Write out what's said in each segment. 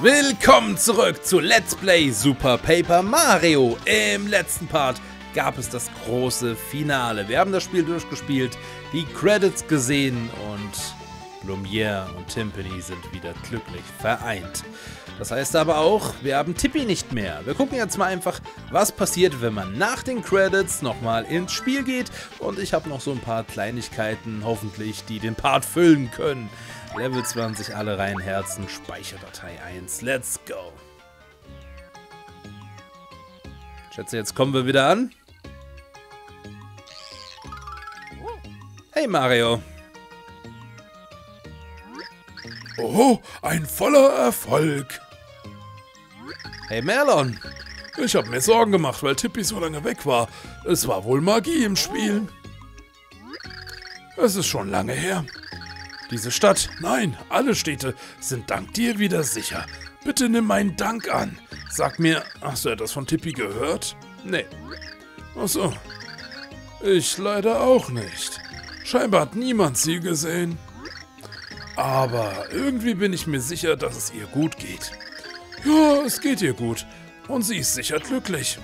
Willkommen zurück zu Let's Play Super Paper Mario. Im letzten Part gab es das große Finale. Wir haben das Spiel durchgespielt, die Credits gesehen und Lumiere und Timpani sind wieder glücklich vereint. Das heißt aber auch, wir haben Tippi nicht mehr. Wir gucken jetzt mal einfach, was passiert, wenn man nach den Credits nochmal ins Spiel geht. Und ich habe noch so ein paar Kleinigkeiten, hoffentlich, die den Part füllen können. Level 20, alle rein Herzen, Speicherdatei 1. Let's go. Ich schätze, jetzt kommen wir wieder an. Hey Mario. Oh, ein voller Erfolg. Hey Merlon. Ich habe mir Sorgen gemacht, weil Tippi so lange weg war. Es war wohl Magie im Spiel. Es ist schon lange her. Diese Stadt, nein, alle Städte sind dank dir wieder sicher. Bitte nimm meinen Dank an. Sag mir, hast du etwas von Tippi gehört? Nee. Ach so. Ich leider auch nicht. Scheinbar hat niemand sie gesehen. Aber irgendwie bin ich mir sicher, dass es ihr gut geht. Ja, es geht ihr gut. Und sie ist sicher glücklich.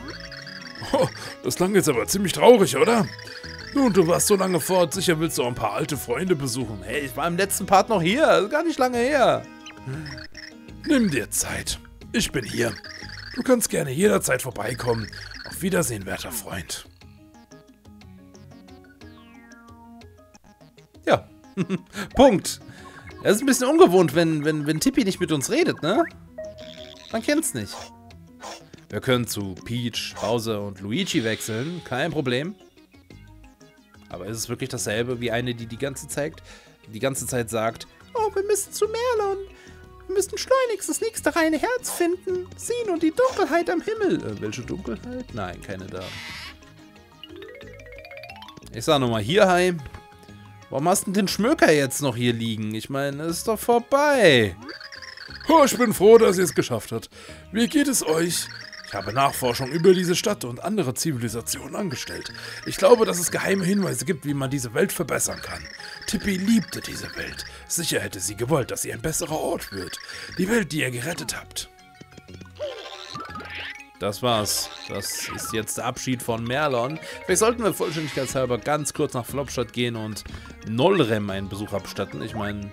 Oh, das klang jetzt aber ziemlich traurig, oder? Nun, du warst so lange fort, sicher willst du auch ein paar alte Freunde besuchen. Hey, ich war im letzten Part noch hier, gar nicht lange her. Nimm dir Zeit. Ich bin hier. Du kannst gerne jederzeit vorbeikommen. Auf Wiedersehen, werter Freund. Ja, Punkt. Es ist ein bisschen ungewohnt, wenn, wenn, wenn Tippi nicht mit uns redet, ne? Man kennt's nicht. Wir können zu Peach, Bowser und Luigi wechseln, kein Problem. Aber ist es wirklich dasselbe wie eine, die die ganze Zeit, die ganze Zeit sagt, oh, wir müssen zu Merlon. Wir müssen schleunigst das nächste reine Herz finden. Sehen und die Dunkelheit am Himmel. Äh, welche Dunkelheit? Nein, keine da. Ich sag nochmal hier, hi. Warum hast du den Schmöker jetzt noch hier liegen? Ich meine, es ist doch vorbei. Oh, ich bin froh, dass ihr es geschafft habt. Wie geht es euch? Ich habe Nachforschung über diese Stadt und andere Zivilisationen angestellt. Ich glaube, dass es geheime Hinweise gibt, wie man diese Welt verbessern kann. Tippi liebte diese Welt. Sicher hätte sie gewollt, dass sie ein besserer Ort wird. Die Welt, die ihr gerettet habt. Das war's. Das ist jetzt der Abschied von Merlon. Vielleicht sollten wir vollständigkeitshalber ganz kurz nach Flopstadt gehen und Nollrem einen Besuch abstatten. Ich meine,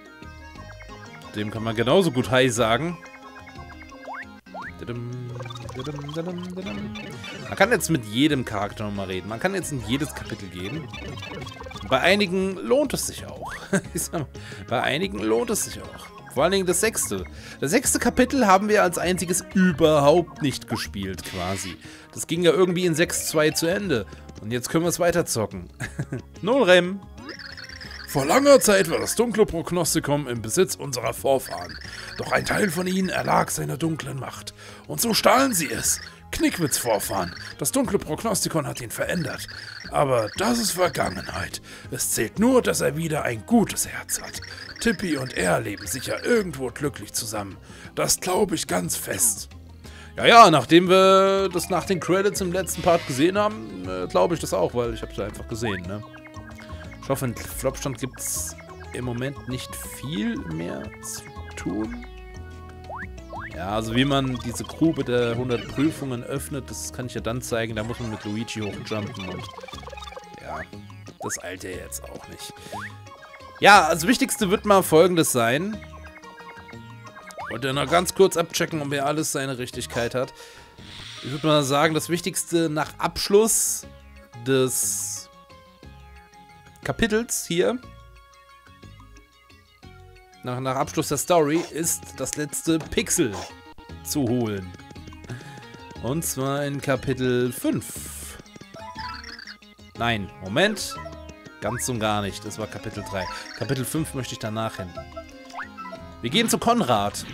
dem kann man genauso gut Hi sagen. Man kann jetzt mit jedem Charakter nochmal reden. Man kann jetzt in jedes Kapitel gehen. Bei einigen lohnt es sich auch. bei einigen lohnt es sich auch. Vor allen Dingen das sechste. Das sechste Kapitel haben wir als einziges überhaupt nicht gespielt, quasi. Das ging ja irgendwie in 6-2 zu Ende. Und jetzt können wir es weiterzocken. Null Rem. Vor langer Zeit war das dunkle Prognostikum im Besitz unserer Vorfahren. Doch ein Teil von ihnen erlag seiner dunklen Macht. Und so stahlen sie es. Knickwitz Vorfahren. Das dunkle Prognostikon hat ihn verändert. Aber das ist Vergangenheit. Es zählt nur, dass er wieder ein gutes Herz hat. Tippi und er leben sicher irgendwo glücklich zusammen. Das glaube ich ganz fest. Ja, ja, nachdem wir das nach den Credits im letzten Part gesehen haben, äh, glaube ich das auch, weil ich habe es einfach gesehen, ne? Ich hoffe, in Flopstand gibt es im Moment nicht viel mehr zu tun. Ja, also wie man diese Grube der 100 Prüfungen öffnet, das kann ich ja dann zeigen. Da muss man mit Luigi hochjumpen und ja, das eilt ja jetzt auch nicht. Ja, das Wichtigste wird mal folgendes sein. Dann noch ganz kurz abchecken, ob er alles seine Richtigkeit hat. Ich würde mal sagen, das Wichtigste nach Abschluss des Kapitels hier, nach, nach Abschluss der Story, ist das letzte Pixel zu holen. Und zwar in Kapitel 5. Nein, Moment. Ganz und gar nicht. Das war Kapitel 3. Kapitel 5 möchte ich danach hin. Wir gehen zu Konrad.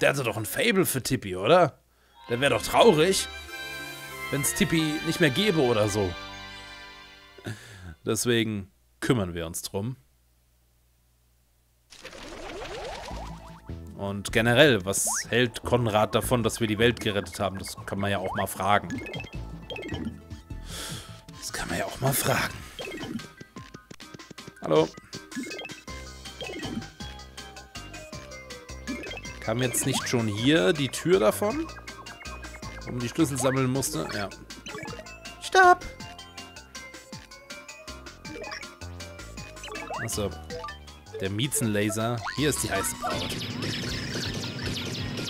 Der hatte doch ein Fable für Tippi, oder? Der wäre doch traurig, wenn es Tippi nicht mehr gäbe oder so. Deswegen kümmern wir uns drum. Und generell, was hält Konrad davon, dass wir die Welt gerettet haben? Das kann man ja auch mal fragen. Das kann man ja auch mal fragen. Hallo. Kam jetzt nicht schon hier die Tür davon? Man die Schlüssel sammeln musste? Ja. Stopp! Achso. Der Miezenlaser. Hier ist die heiße Braut.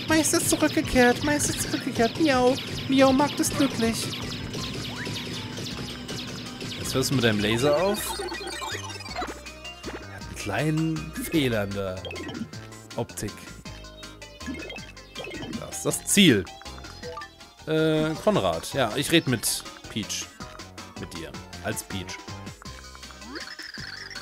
Meister ist zurückgekehrt, Meister ist zurückgekehrt. Miau, Miau mag das glücklich. Jetzt hörst du mit deinem Laser auf. Er hat einen kleinen Fehler in der Optik. Das ist das Ziel. Äh, Konrad. Ja, ich rede mit Peach. Mit dir. Als Peach.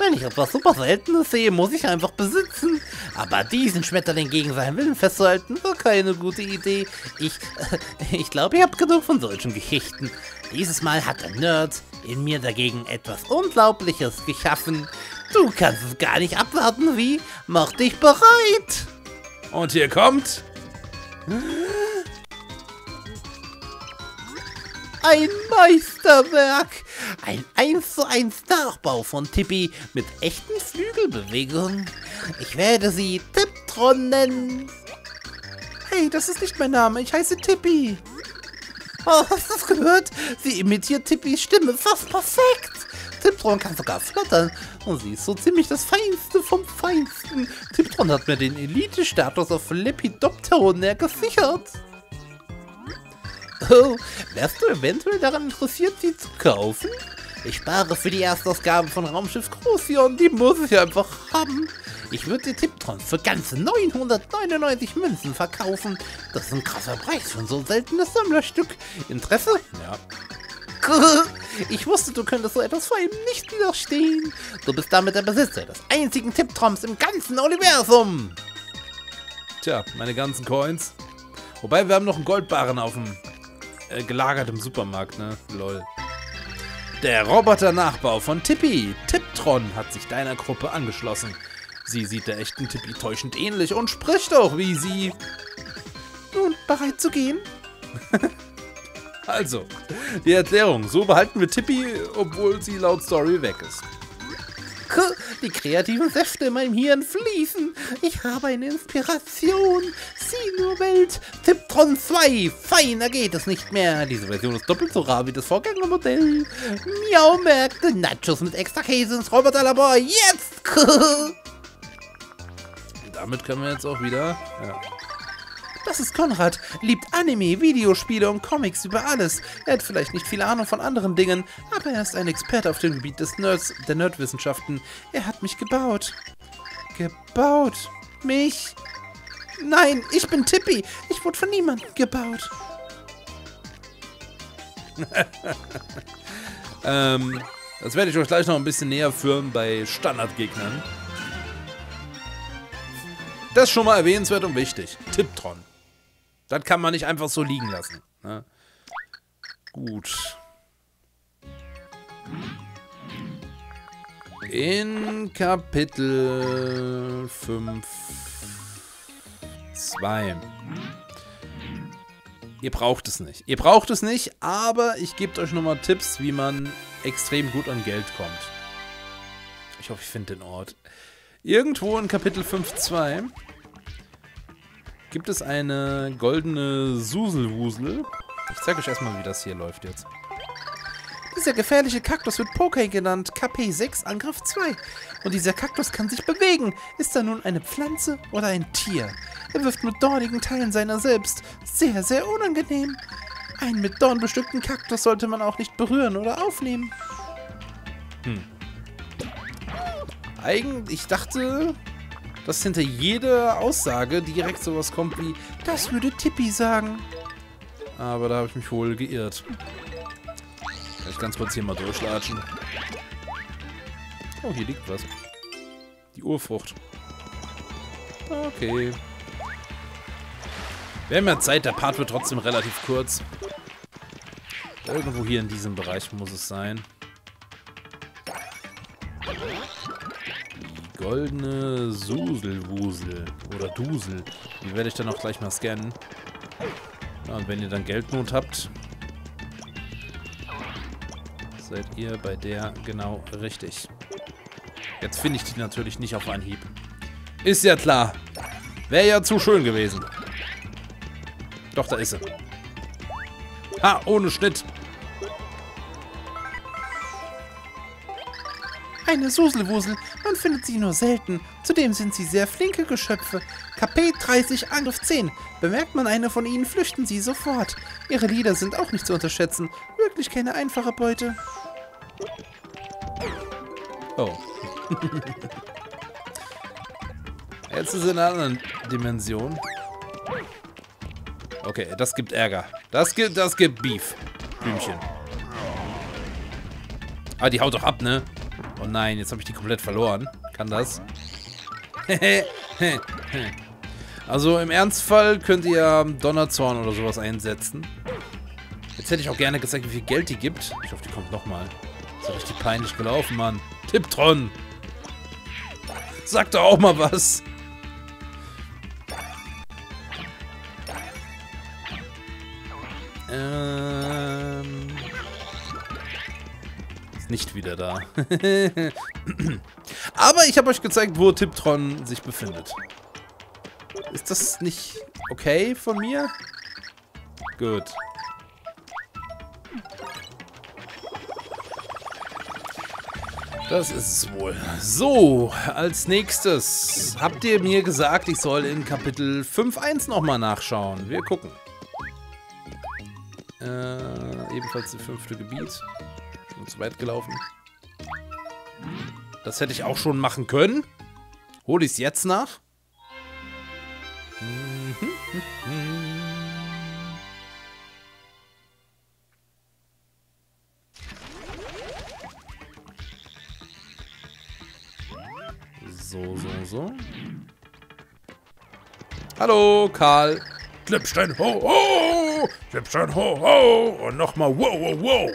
Wenn ich etwas super Seltenes sehe, muss ich einfach besitzen. Aber diesen Schmetterling gegen seinen Willen festzuhalten, war keine gute Idee. Ich, äh, ich glaube, ihr habt genug von solchen Geschichten. Dieses Mal hat der Nerd in mir dagegen etwas Unglaubliches geschaffen. Du kannst es gar nicht abwarten, wie? Mach dich bereit! Und hier kommt... Ein Meisterwerk! Ein 1 zu 1 Nachbau von Tippi mit echten Flügelbewegungen. Ich werde sie Tiptron nennen. Hey, das ist nicht mein Name. Ich heiße Tippi. Oh, hast du das gehört? Sie imitiert Tippis Stimme fast perfekt. Tiptron kann sogar flattern. Und sie ist so ziemlich das Feinste vom Feinsten. Tiptron hat mir den Elite-Status auf Lepidopteronair gesichert. Oh, wärst du eventuell daran interessiert, sie zu kaufen? Ich spare für die Erstausgabe von Raumschiff Crucion, die muss ich einfach haben. Ich würde die Tiptrons für ganze 999 Münzen verkaufen. Das ist ein krasser Preis für ein so seltenes Sammlerstück. Interesse? Ja. Ich wusste, du könntest so etwas vor ihm nicht widerstehen. Du bist damit der Besitzer des einzigen Tiptroms im ganzen Universum. Tja, meine ganzen Coins. Wobei, wir haben noch einen Goldbarren auf dem äh, gelagert im Supermarkt, ne? Lol. Der Roboter-Nachbau von Tippi, Tiptron, hat sich deiner Gruppe angeschlossen. Sie sieht der echten Tippi täuschend ähnlich und spricht auch wie sie. Nun, bereit zu gehen? Also, die Erklärung. So behalten wir Tippi, obwohl sie laut Story weg ist. Die kreativen Säfte in meinem Hirn fließen. Ich habe eine Inspiration. Sieh nur Welt. Tiptron 2. Feiner geht es nicht mehr. Diese Version ist doppelt so rar wie das Vorgängermodell. Miau-Märkte. Nachos mit extra Käse ins Roboterlabor. Jetzt. Damit können wir jetzt auch wieder... Ja. Das ist Konrad, liebt Anime, Videospiele und Comics über alles. Er hat vielleicht nicht viel Ahnung von anderen Dingen, aber er ist ein Experte auf dem Gebiet des Nerds, der Nerdwissenschaften. Er hat mich gebaut. Gebaut? Mich? Nein, ich bin Tippi. Ich wurde von niemandem gebaut. ähm, das werde ich euch gleich noch ein bisschen näher führen bei Standardgegnern. Das ist schon mal erwähnenswert und wichtig. Tiptron. Das kann man nicht einfach so liegen lassen. Ne? Gut. In Kapitel 5 2. Ihr braucht es nicht. Ihr braucht es nicht, aber ich gebe euch nochmal Tipps, wie man extrem gut an Geld kommt. Ich hoffe, ich finde den Ort. Irgendwo in Kapitel 5.2 gibt es eine goldene Suselwusel. Ich zeige euch erstmal, wie das hier läuft jetzt. Dieser gefährliche Kaktus wird Poké genannt, KP6 Angriff 2. Und dieser Kaktus kann sich bewegen. Ist er nun eine Pflanze oder ein Tier? Er wirft mit dornigen Teilen seiner selbst. Sehr, sehr unangenehm. Einen mit Dorn bestückten Kaktus sollte man auch nicht berühren oder aufnehmen. Hm. Eigentlich, ich dachte, dass hinter jeder Aussage direkt sowas kommt wie, das würde Tippi sagen. Aber da habe ich mich wohl geirrt. Ich ganz kurz hier mal durchlatschen. Oh, hier liegt was. Die Urfrucht. Okay. Wir haben ja Zeit, der Part wird trotzdem relativ kurz. Irgendwo hier in diesem Bereich muss es sein. Die goldene Suselwusel. Oder Dusel. Die werde ich dann auch gleich mal scannen. Ja, und wenn ihr dann Geldnot habt, seid ihr bei der genau richtig. Jetzt finde ich die natürlich nicht auf Anhieb. Ist ja klar. Wäre ja zu schön gewesen. Doch, da ist sie. Ha, ohne Schnitt. Eine Suselwusel. Man findet sie nur selten. Zudem sind sie sehr flinke Geschöpfe. KP 30, Angriff 10. Bemerkt man eine von ihnen, flüchten sie sofort. Ihre Lieder sind auch nicht zu unterschätzen. Wirklich keine einfache Beute. Oh. Jetzt ist es in einer anderen Dimension. Okay, das gibt Ärger. Das gibt, das gibt Beef. Blümchen. Ah, die haut doch ab, ne? Oh nein, jetzt habe ich die komplett verloren. Kann das? also im Ernstfall könnt ihr Donnerzorn oder sowas einsetzen. Jetzt hätte ich auch gerne gezeigt, wie viel Geld die gibt. Ich hoffe, die kommt nochmal. Ist ja richtig peinlich gelaufen, Mann. Tiptron. Sag doch auch mal was. Ähm. Ist nicht wieder da. Aber ich habe euch gezeigt, wo Tiptron sich befindet. Ist das nicht okay von mir? Gut. Das ist es wohl. So, als nächstes habt ihr mir gesagt, ich soll in Kapitel 5.1 nochmal nachschauen. Wir gucken. Äh, ebenfalls das fünfte Gebiet. Schon zu weit gelaufen. Das hätte ich auch schon machen können. Hole ich es jetzt nach? So, so, so. Hallo, Karl. Klippstein ho ho! Klippstein ho ho! Und nochmal wow wow wow!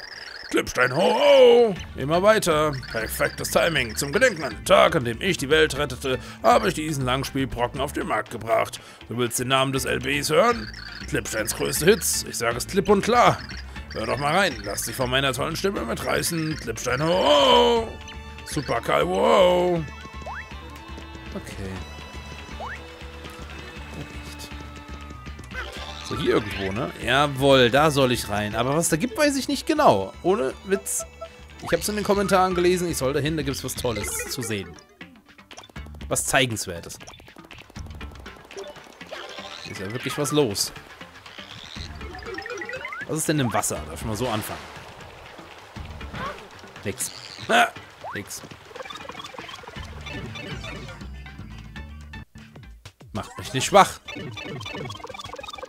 Klippstein ho ho! Immer weiter. Perfektes Timing. Zum Gedenken an den Tag, an dem ich die Welt rettete, habe ich diesen Langspielbrocken auf den Markt gebracht. Du willst den Namen des LBs hören? Klippsteins größte Hits. Ich sage es klipp und klar. Hör doch mal rein. Lass dich von meiner tollen Stimme mitreißen. Klippstein ho ho! Super Karl wow! Okay. So, hier irgendwo, ne? Jawohl, da soll ich rein. Aber was da gibt, weiß ich nicht genau. Ohne Witz. Ich habe es in den Kommentaren gelesen. Ich soll dahin, da gibt es was Tolles zu sehen. Was Zeigenswertes. Ist ja wirklich was los. Was ist denn im Wasser? Darf ich mal so anfangen? Nix. Ha, nix. Macht mich nicht schwach.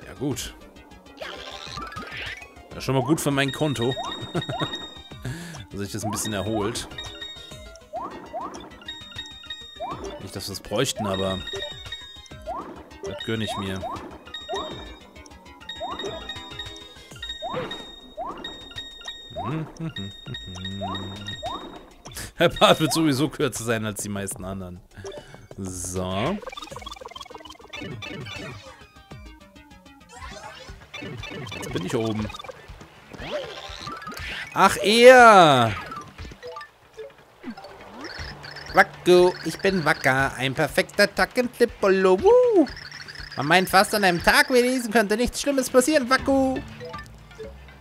Ja, gut. Das ist schon mal gut für mein Konto. dass sich das ein bisschen erholt. Nicht, dass wir es bräuchten, aber das gönne ich mir. Der Part wird sowieso kürzer sein als die meisten anderen. So. Jetzt bin ich oben. Ach, er! Wacko, ich bin wacker. Ein perfekter Tag im Flippolo. Man meint fast an einem Tag wie diesen könnte nichts Schlimmes passieren, Wacko.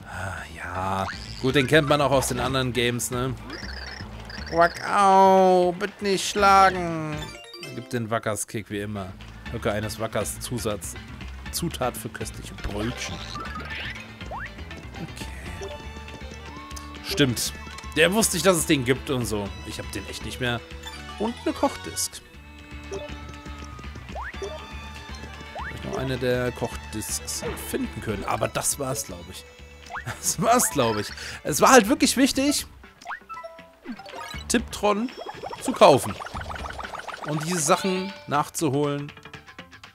Ah, ja, gut, den kennt man auch aus den anderen Games, ne? Wackau, bitte nicht schlagen. Gibt den Wackers Kick wie immer. Höcke eines Wackers Zusatz. Zutat für köstliche Brötchen. Okay. Stimmt. Der wusste ich, dass es den gibt und so. Ich habe den echt nicht mehr. Und eine Kochdisk. Ich noch eine der Kochdisks finden können. Aber das war's, glaube ich. Das war's, glaube ich. Es war halt wirklich wichtig, Tiptron zu kaufen. Und diese Sachen nachzuholen.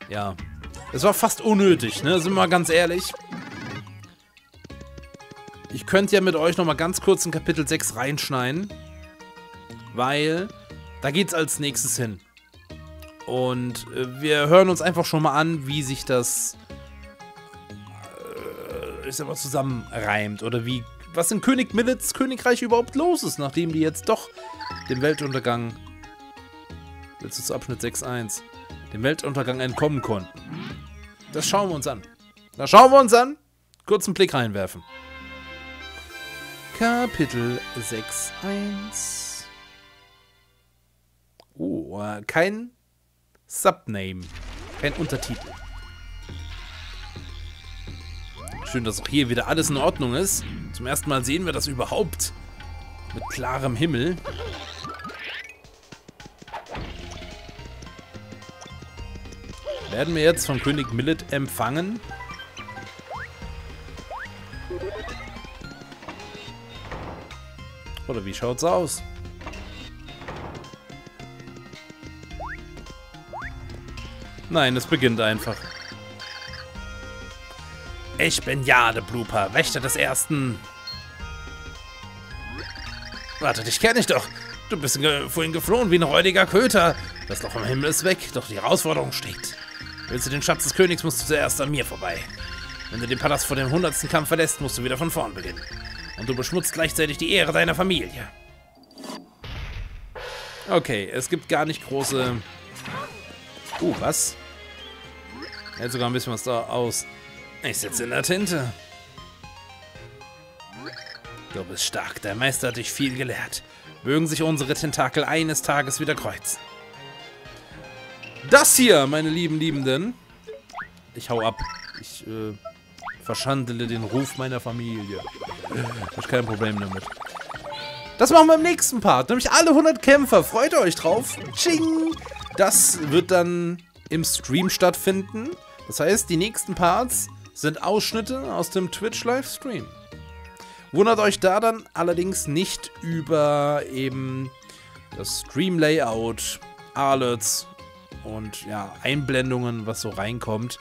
Ja. Es war fast unnötig, ne? Sind wir mal ganz ehrlich. Ich könnte ja mit euch nochmal ganz kurz in Kapitel 6 reinschneiden. Weil da geht's als nächstes hin. Und äh, wir hören uns einfach schon mal an, wie sich das äh, ich sag zusammenreimt. Oder wie, was in König Millets Königreich überhaupt los ist, nachdem die jetzt doch den Weltuntergang. Willst du zu Abschnitt 6.1? Dem Weltuntergang entkommen konnten. Das schauen wir uns an. Das schauen wir uns an. Kurzen Blick reinwerfen. Kapitel 6.1 Oh, äh, kein Subname. Kein Untertitel. Schön, dass auch hier wieder alles in Ordnung ist. Zum ersten Mal sehen wir das überhaupt. Mit klarem Himmel. Werden wir jetzt von König Millet empfangen? Oder wie schaut's aus? Nein, es beginnt einfach. Ich bin Jade Blooper, Wächter des Ersten. Warte, dich kenne ich doch. Du bist ge vorhin geflohen wie ein räudiger Köter. Das Loch im Himmel ist weg, doch die Herausforderung steht. Willst du den Schatz des Königs, musst du zuerst an mir vorbei. Wenn du den Palast vor dem hundertsten Kampf verlässt, musst du wieder von vorn beginnen. Und du beschmutzt gleichzeitig die Ehre deiner Familie. Okay, es gibt gar nicht große... Uh, was? Hält sogar ein bisschen was da aus. Ich sitze in der Tinte. Du bist stark, der Meister hat dich viel gelehrt. Mögen sich unsere Tentakel eines Tages wieder kreuzen. Das hier, meine lieben Liebenden. Ich hau ab. Ich äh, verschandele den Ruf meiner Familie. Ich habe kein Problem damit. Das machen wir im nächsten Part. Nämlich alle 100 Kämpfer. Freut euch drauf. Ching! Das wird dann im Stream stattfinden. Das heißt, die nächsten Parts sind Ausschnitte aus dem Twitch-Livestream. Wundert euch da dann allerdings nicht über eben das Stream-Layout, Alerts und ja, Einblendungen, was so reinkommt.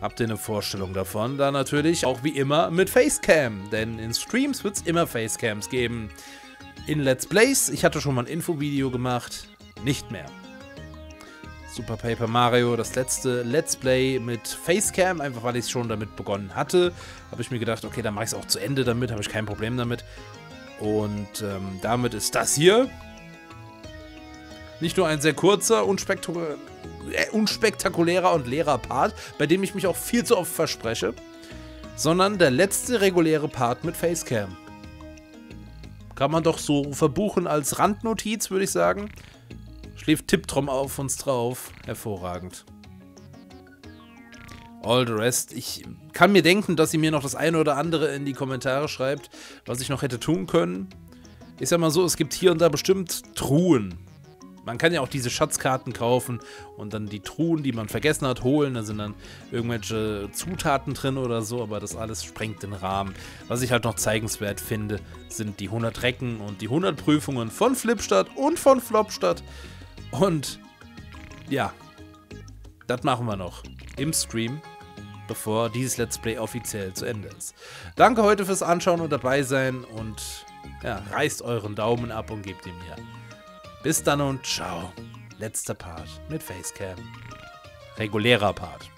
Habt ihr eine Vorstellung davon? Dann natürlich auch wie immer mit Facecam, denn in Streams wird es immer Facecams geben. In Let's Plays, ich hatte schon mal ein Infovideo gemacht, nicht mehr. Super Paper Mario, das letzte Let's Play mit Facecam, einfach weil ich es schon damit begonnen hatte, habe ich mir gedacht, okay, dann mache ich es auch zu Ende damit, habe ich kein Problem damit. Und ähm, damit ist das hier nicht nur ein sehr kurzer, unspektakulär, äh, unspektakulärer und leerer Part, bei dem ich mich auch viel zu oft verspreche, sondern der letzte reguläre Part mit Facecam. Kann man doch so verbuchen als Randnotiz, würde ich sagen. Schläft Tipptrom auf uns drauf. Hervorragend. All the rest. Ich kann mir denken, dass sie mir noch das eine oder andere in die Kommentare schreibt, was ich noch hätte tun können. Ich sag mal so, es gibt hier und da bestimmt Truhen. Man kann ja auch diese Schatzkarten kaufen und dann die Truhen, die man vergessen hat, holen. Da sind dann irgendwelche Zutaten drin oder so, aber das alles sprengt den Rahmen. Was ich halt noch zeigenswert finde, sind die 100 Recken und die 100 Prüfungen von Flipstadt und von Flopstadt. Und ja, das machen wir noch im Stream, bevor dieses Let's Play offiziell zu Ende ist. Danke heute fürs Anschauen und dabei sein und ja, reißt euren Daumen ab und gebt ihm mir. Bis dann und ciao. Letzter Part mit Facecam. Regulärer Part.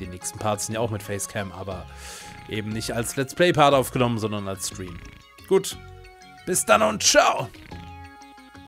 Die nächsten Parts sind ja auch mit Facecam, aber eben nicht als Let's Play Part aufgenommen, sondern als Stream. Gut. Bis dann und ciao.